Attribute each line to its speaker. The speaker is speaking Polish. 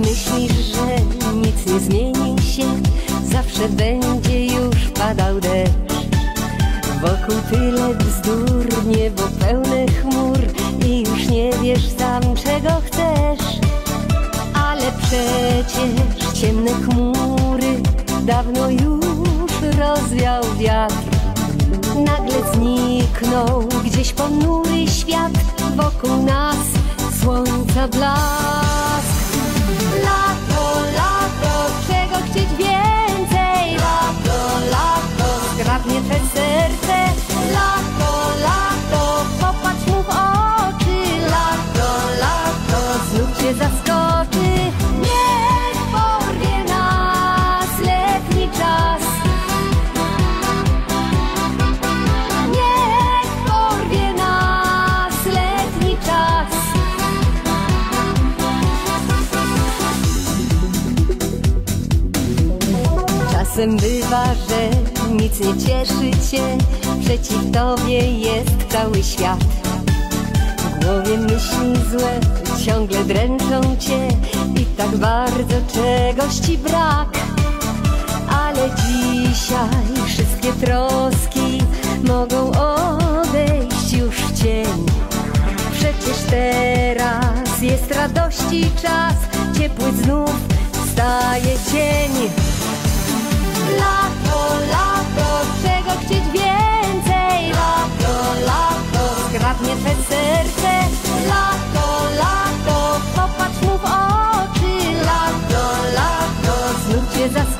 Speaker 1: myślisz, że nic nie zmieni się? Zawsze będzie już padał deszcz. Wokół tyle bzdur, niebo pełne chmur I już nie wiesz sam czego chcesz. Ale przecież ciemne chmury Dawno już rozwiał wiatr. Nagle zniknął gdzieś ponury świat. Wokół nas słońca blask Czasem bywa, że nic nie cieszy cię Przeciw tobie jest cały świat. W głowie myśli złe ciągle dręczą cię I tak bardzo czegoś ci brak. Ale dzisiaj wszystkie troski Mogą odejść już w cień. Przecież teraz jest radości czas Ciepły znów staje cień desastre.